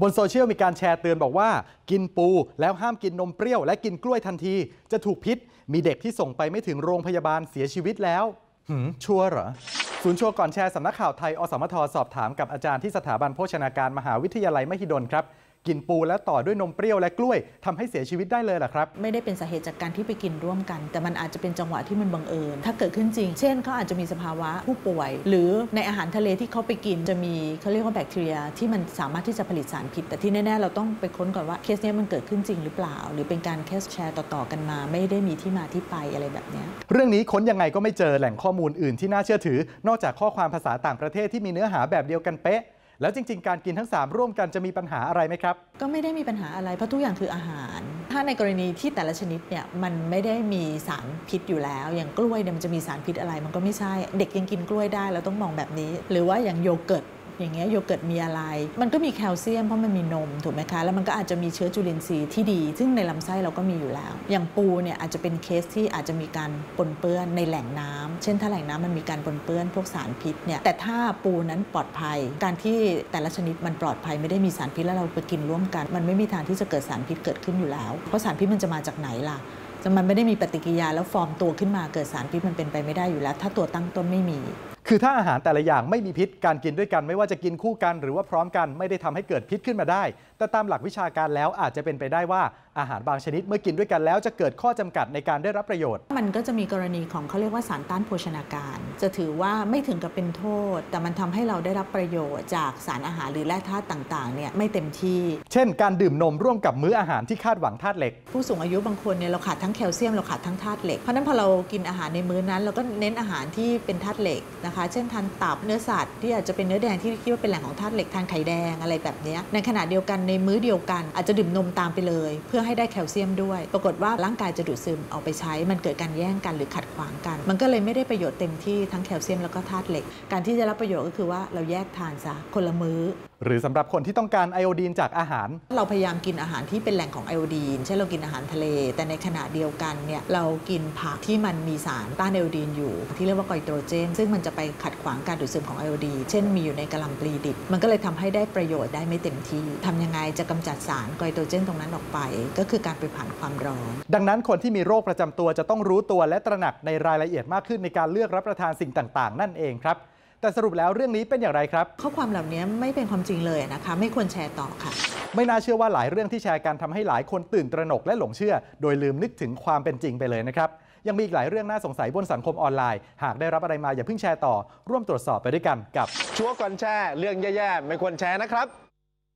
บนโซเชียลมีการแชร์เตือนบอกว่า กินปูแล้วห้ามกินนมเปรี้ยว และกินกล้วยทันที จะถูกพิษ มีเด็กที่ส่งไปไม่ถึงโรงพยาบาลเสียชีวิตแล้วหืมชัวร์เหรอศูนย์ชัวร์ก่อนแชร์สำนักข่าวไทย อสมทสอบถามกับอาจารย์ที่สถาบันโภชนาการมหาวิทยาลัยมหิดลครับ กินปูแล้วต่อด้วยนมเปรี้ยวและกล้วยทำให้เสียชีวิตได้เลยเหรอครับ ไม่ได้เป็นสาเหตุจากการที่ไปกินร่วมกัน แต่มันอาจจะเป็นจังหวะที่มันบังเอิญ ถ้าเกิดขึ้นจริง เช่นเขาอาจจะมีสภาวะผู้ป่วย หรือในอาหารทะเลที่เขาไปกินจะมีเขาเรียกว่าแบคทีเรียที่มันสามารถที่จะผลิตสารพิษ แต่ที่แน่ๆ เราต้องไปค้นก่อนว่าเคสเนี้ยมันเกิดขึ้นจริงหรือเปล่า หรือเป็นการเคสแชร์ต่อๆกันมา ไม่ได้มีที่มาที่ไปอะไรแบบเนี้ยเรื่องนี้ค้นยังไงก็ไม่เจอแหล่งข้อมูลอื่นที่น่าเชื่อถือ นอกจากข้อความภาษาต่างประเทศที่มีเนื้อหาแบบเดียวกันเป๊ะ แล้วจริง ๆ การกินทั้ง 3 ร่วมกันจะมีปัญหาอะไรไหมครับ ก็ไม่ได้มีปัญหาอะไรเพราะทุกอย่างคืออาหาร ถ้าในกรณีที่แต่ละชนิดเนี่ยมันไม่ได้มีสารพิษอยู่แล้ว อย่างกล้วยเนี่ยมันจะมีสารพิษอะไรมันก็ไม่ใช่ เด็กยังกินกล้วยได้เราต้องมองแบบนี้ หรือว่าอย่างโยเกิร์ต อย่างเงี้ยโยเกิร์ตมีอะไร มันก็มีแคลเซียมเพราะมันมีนมถูกไหมคะ แล้วมันก็อาจจะมีเชื้อจุลินทรีย์ที่ดี ซึ่งในลำไส้เราก็มีอยู่แล้ว อย่างปูเนี่ยอาจจะเป็นเคสที่อาจจะมีการปนเปื้อนในแหล่งน้ำเช่นถ้าแหล่งน้ำมันมีการปนเปื้อนพวกสารพิษเนี่ยแต่ถ้าปูนั้นปลอดภัย การที่แต่ละชนิดมันปลอดภัยไม่ได้มีสารพิษแล้วเราไปกินร่วมกัน มันไม่มีทางที่จะเกิดสารพิษเกิดขึ้นอยู่แล้ว เพราะสารพิษมันจะมาจากไหนล่ะจะมันไม่ได้มีปฏิกิริยาแล้วฟอร์มตัวขึ้นมาเกิดสารพิษมันเป็นไปไม่ได้อยู่แล้ว ถ้าตัวตั้งต้นไม่มี คือถ้าอาหารแต่ละอย่างไม่มีพิษการกินด้วยกันไม่ว่าจะกินคู่กันหรือว่าพร้อมกันไม่ได้ทำให้เกิดพิษขึ้นมาได้ แต่ตามหลักวิชาการแล้วอาจจะเป็นไปได้ว่าอาหารบางชนิดเมื่อกินด้วยกันแล้วจะเกิดข้อจำกัดในการได้รับประโยชน์ มันก็จะมีกรณีของเขาเรียกว่าสารต้านโภชนาการ จะถือว่าไม่ถึงกับเป็นโทษ แต่มันทำให้เราได้รับประโยชน์จากสารอาหารหรือแร่ธาตุต่างๆเนี่ยไม่เต็มที่ เช่น การดื่มนมร่วมกับมื้ออาหารที่คาดหวังธาตุเหล็ก ผู้สูงอายุบางคนเนี่ยเราขาดทั้งแคลเซียมเราขาดทั้งธาตุเหล็กเพราะฉะนั้นพอเรากินอาหารในมื้อนั้นเราก็เน้นอาหารที่เป็นธาตุเหล็กนะคะ เช่นทานตับเนื้อสัตว์ที่อาจจะเป็นเนื้อแดงที่คิดว่าเป็นแหล่งของธาตุเหล็กทานไข่แดงอะไรแบบเนี้ยในขณะเดียวกันในมื้อเดียวกัน อาจจะดื่มนมตามไปเลย เพื่อให้ได้แคลเซียมด้วย ปรากฏว่าร่างกายจะดูดซึมเอาไปใช้ มันเกิดการแย่งกันหรือขัดขวางกัน มันก็เลยไม่ได้ประโยชน์เต็มที่ทั้งแคลเซียมแล้วก็ธาตุเหล็ก การที่จะรับประโยชน์ก็คือว่าเราแยกทานซะคนละมื้อ หรือสำหรับคนที่ต้องการไอโอดีนจากอาหาร เราพยายามกินอาหารที่เป็นแหล่งของไอโอดีนเช่นเรากินอาหารทะเล แต่ในขณะเดียวกันเนี่ยเรากินผักที่มันมีสารต้านไอโอดีนอยู่ ที่เรียกว่าไกลโตรเจน ซึ่งมันจะไปขัดขวางการดูดซึมของไอโอดีนเช่นมีอยู่ในกะหล่ำปลีดิบ มันก็เลยทำให้ได้ประโยชน์ได้ไม่เต็มที่ทำยังไงจะกำจัดสารไกลโตรเจนตรงนั้นออกไป ก็คือการไปผ่านความร้อน ดังนั้นคนที่มีโรคประจำตัวจะต้องรู้ตัวและตระหนักในรายละเอียดมากขึ้นในการเลือกรับประทานสิ่งต่าง ๆ นั่นเองครับ แต่สรุปแล้วเรื่องนี้เป็นอย่างไรครับ ข้อความเหล่านี้ไม่เป็นความจริงเลยนะคะ ไม่ควรแชร์ต่อค่ะ ไม่น่าเชื่อว่าหลายเรื่องที่แชร์กันทำให้หลายคนตื่นตระหนกและหลงเชื่อ โดยลืมนึกถึงความเป็นจริงไปเลยนะครับยังมีอีกหลายเรื่องน่าสงสัยบนสังคมออนไลน์ หากได้รับอะไรมาอย่าเพิ่งแชร์ต่อ ร่วมตรวจสอบไปด้วยกันกับ ชัวร์ก่อนแชร์เรื่องแย่ๆ ไม่ควรแชร์นะครับ